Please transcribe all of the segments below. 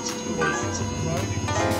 Behaving like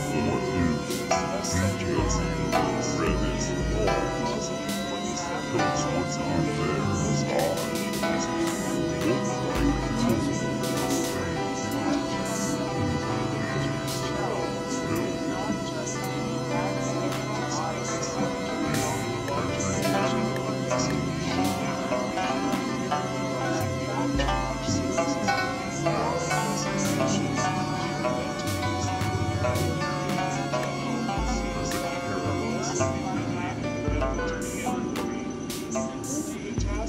Reddit, Coach, what's new there? It's odd.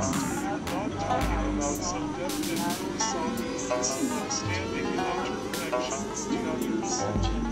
Thank you.